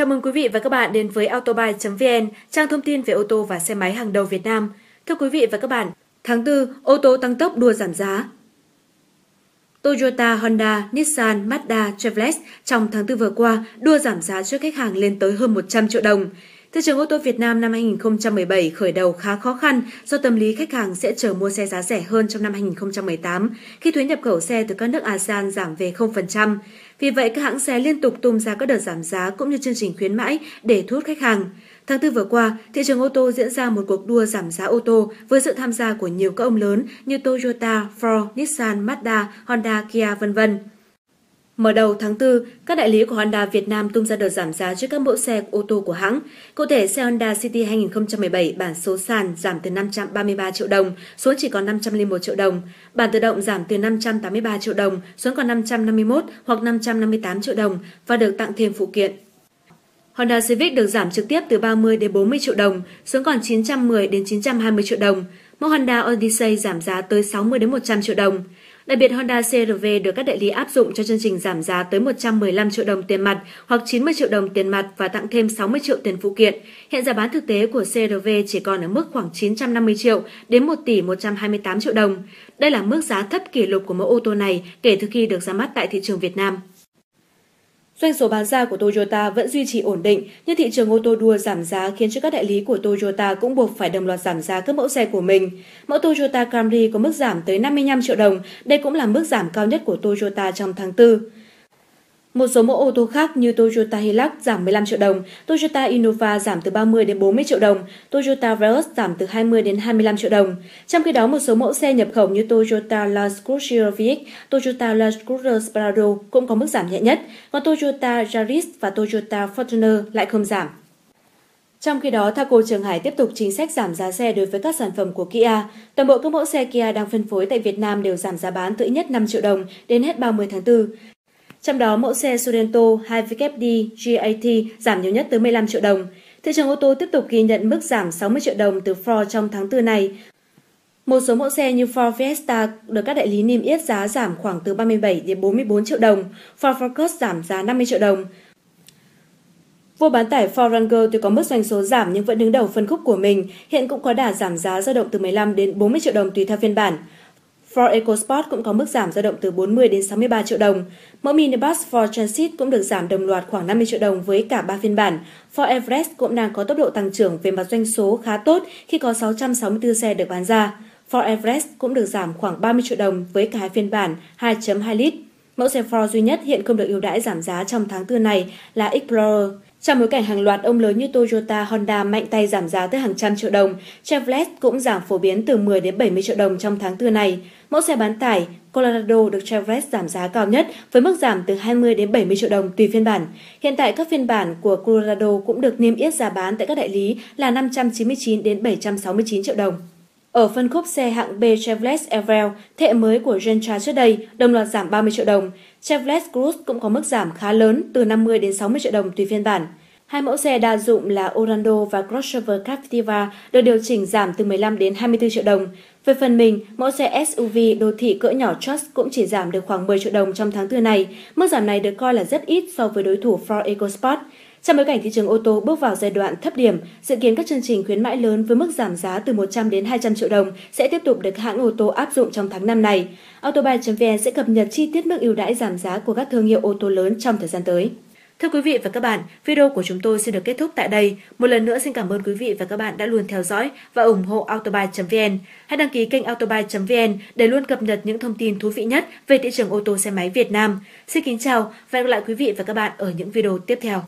Chào mừng quý vị và các bạn đến với autobuy.vn, trang thông tin về ô tô và xe máy hàng đầu Việt Nam. Thưa quý vị và các bạn, tháng 4, ô tô tăng tốc đua giảm giá. Toyota, Honda, Nissan, Mazda, Chevrolet trong tháng 4 vừa qua đua giảm giá cho khách hàng lên tới hơn 100 triệu đồng. Thị trường ô tô Việt Nam năm 2017 khởi đầu khá khó khăn do tâm lý khách hàng sẽ chờ mua xe giá rẻ hơn trong năm 2018 khi thuế nhập khẩu xe từ các nước ASEAN giảm về 0%. Vì vậy, các hãng xe liên tục tung ra các đợt giảm giá cũng như chương trình khuyến mãi để thu hút khách hàng. Tháng 4 vừa qua, thị trường ô tô diễn ra một cuộc đua giảm giá ô tô với sự tham gia của nhiều các ông lớn như Toyota, Ford, Nissan, Mazda, Honda, Kia, vân vân. Mở đầu tháng 4, các đại lý của Honda Việt Nam tung ra đợt giảm giá cho các mẫu xe ô tô của hãng. Cụ thể, xe Honda City 2017 bản số sàn giảm từ 533 triệu đồng xuống chỉ còn 501 triệu đồng. Bản tự động giảm từ 583 triệu đồng xuống còn 551 hoặc 558 triệu đồng và được tặng thêm phụ kiện. Honda Civic được giảm trực tiếp từ 30 đến 40 triệu đồng xuống còn 910 đến 920 triệu đồng. Mẫu Honda Odyssey giảm giá tới 60 đến 100 triệu đồng. Đặc biệt Honda CRV được các đại lý áp dụng cho chương trình giảm giá tới 115 triệu đồng tiền mặt hoặc 90 triệu đồng tiền mặt và tặng thêm 60 triệu tiền phụ kiện. Hiện giá bán thực tế của CRV chỉ còn ở mức khoảng 950 triệu đến 1 tỷ 128 triệu đồng. Đây là mức giá thấp kỷ lục của mẫu ô tô này kể từ khi được ra mắt tại thị trường Việt Nam. Doanh số bán ra của Toyota vẫn duy trì ổn định, nhưng thị trường ô tô đua giảm giá khiến cho các đại lý của Toyota cũng buộc phải đồng loạt giảm giá các mẫu xe của mình. Mẫu Toyota Camry có mức giảm tới 55 triệu đồng, đây cũng là mức giảm cao nhất của Toyota trong tháng 4. Một số mẫu ô tô khác như Toyota Hilux giảm 15 triệu đồng, Toyota Innova giảm từ 30 đến 40 triệu đồng, Toyota Vios giảm từ 20 đến 25 triệu đồng. Trong khi đó, một số mẫu xe nhập khẩu như Toyota Land Cruiser VX, Toyota Land Cruiser Prado cũng có mức giảm nhẹ nhất, còn Toyota Yaris và Toyota Fortuner lại không giảm. Trong khi đó, Thaco Trường Hải tiếp tục chính sách giảm giá xe đối với các sản phẩm của Kia. Toàn bộ các mẫu xe Kia đang phân phối tại Việt Nam đều giảm giá bán từ ít nhất 5 triệu đồng đến hết 30 tháng 4. Trong đó, mẫu xe Sorento 2WD GAT giảm nhiều nhất tới 15 triệu đồng. Thị trường ô tô tiếp tục ghi nhận mức giảm 60 triệu đồng từ Ford trong tháng 4 này. Một số mẫu xe như Ford Fiesta được các đại lý niêm yết giá giảm khoảng từ 37 đến 44 triệu đồng, Ford Focus giảm giá 50 triệu đồng. Vô bán tải Ford Ranger tuy có mức doanh số giảm nhưng vẫn đứng đầu phân khúc của mình, hiện cũng có đà giảm giá dao động từ 15 đến 40 triệu đồng tùy theo phiên bản. Ford EcoSport cũng có mức giảm dao động từ 40 đến 63 triệu đồng. Mẫu minibus Ford Transit cũng được giảm đồng loạt khoảng 50 triệu đồng với cả 3 phiên bản. Ford Everest cũng đang có tốc độ tăng trưởng về mặt doanh số khá tốt khi có 664 xe được bán ra. Ford Everest cũng được giảm khoảng 30 triệu đồng với cả hai phiên bản 2.2 lít. Mẫu xe Ford duy nhất hiện không được ưu đãi giảm giá trong tháng 4 này là Explorer. Trong bối cảnh hàng loạt ông lớn như Toyota, Honda mạnh tay giảm giá tới hàng trăm triệu đồng, Chevrolet cũng giảm phổ biến từ 10 đến 70 triệu đồng trong tháng 4 này. Mẫu xe bán tải Colorado được Chevrolet giảm giá cao nhất với mức giảm từ 20 đến 70 triệu đồng tùy phiên bản. Hiện tại các phiên bản của Colorado cũng được niêm yết giá bán tại các đại lý là 599 đến 769 triệu đồng. Ở phân khúc xe hạng B Chevrolet Aveo, thế hệ mới của Gentra trước đây, đồng loạt giảm 30 triệu đồng. Chevrolet Cruze cũng có mức giảm khá lớn từ 50 đến 60 triệu đồng tùy phiên bản. Hai mẫu xe đa dụng là Orlando và Crossover Captiva được điều chỉnh giảm từ 15 đến 24 triệu đồng. Về phần mình, mẫu xe SUV đô thị cỡ nhỏ Trust cũng chỉ giảm được khoảng 10 triệu đồng trong tháng 4 này. Mức giảm này được coi là rất ít so với đối thủ Ford EcoSport. Trong bối cảnh thị trường ô tô bước vào giai đoạn thấp điểm, dự kiến các chương trình khuyến mãi lớn với mức giảm giá từ 100 đến 200 triệu đồng sẽ tiếp tục được hãng ô tô áp dụng trong tháng năm này. Autobuy.vn sẽ cập nhật chi tiết mức ưu đãi giảm giá của các thương hiệu ô tô lớn trong thời gian tới. Thưa quý vị và các bạn, video của chúng tôi xin được kết thúc tại đây. Một lần nữa xin cảm ơn quý vị và các bạn đã luôn theo dõi và ủng hộ autobuy.vn. Hãy đăng ký kênh autobuy.vn để luôn cập nhật những thông tin thú vị nhất về thị trường ô tô xe máy Việt Nam. Xin kính chào và hẹn gặp lại quý vị và các bạn ở những video tiếp theo.